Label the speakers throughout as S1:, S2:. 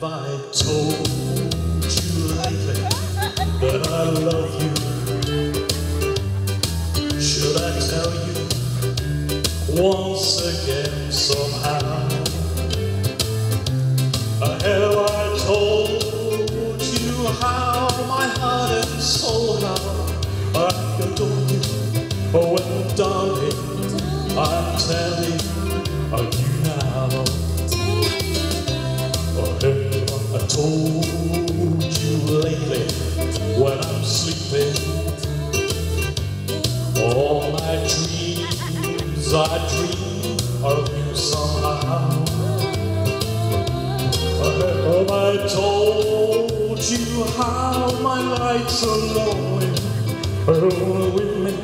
S1: Have I told you lately that I love you? Should I tell you once again somehow? Have I told you how my heart and soul how I adore you? Oh, well, darling, I'm telling told you lately when I'm sleeping? All my dreams I dream of you somehow. Have I told you how my nights are lonely? Oh, with me,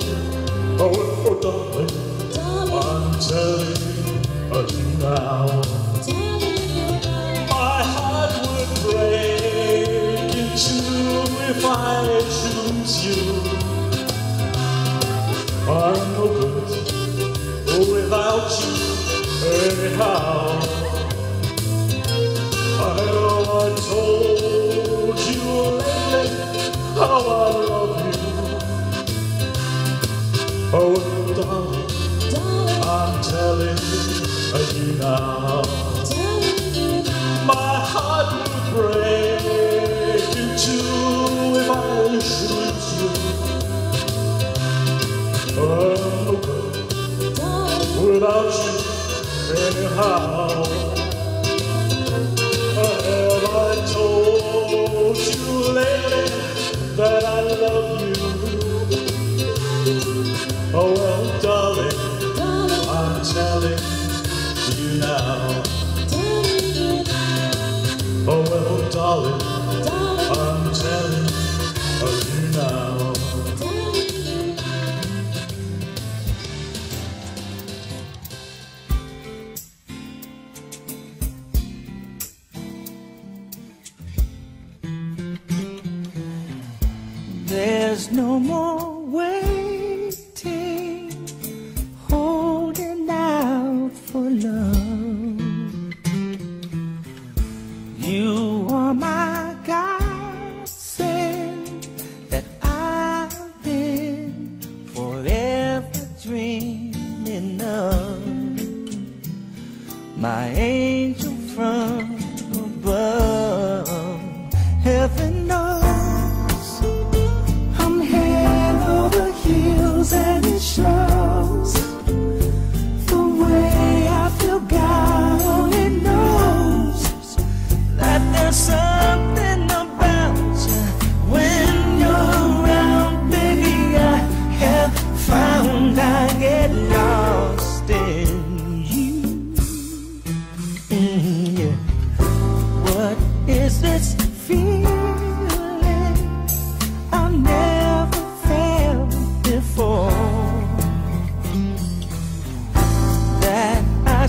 S1: oh, oh darling, I'm telling you now. If I choose you. I'm no good without you anyhow. Have I told you lately how I love you? Oh, darling, I'm telling you now. Have I told you lately that I love you?
S2: There's no more waiting, holding out for love. You are my godsend that I've been forever dreaming of. My angel from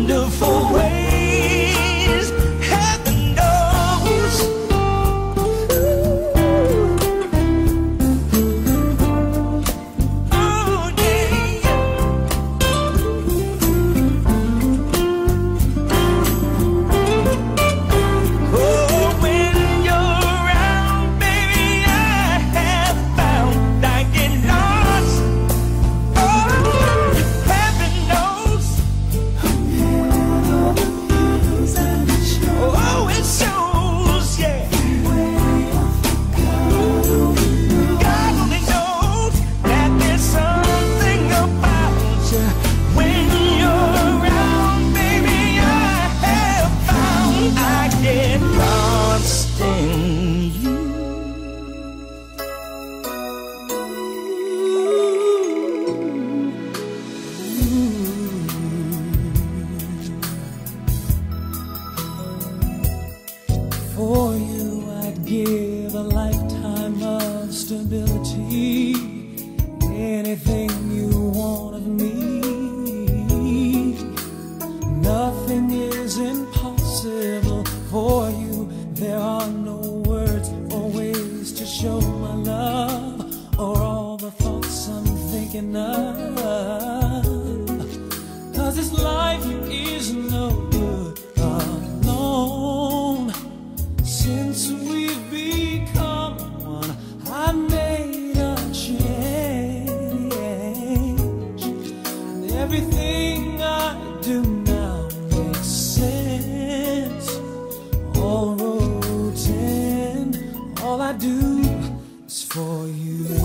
S3: wonderful. Stability. Anything you want of me. Nothing is impossible for you. There are no words or ways to show my love or all the thoughts I'm thinking of. Everything I do now makes sense. All roads end, all I do is for you.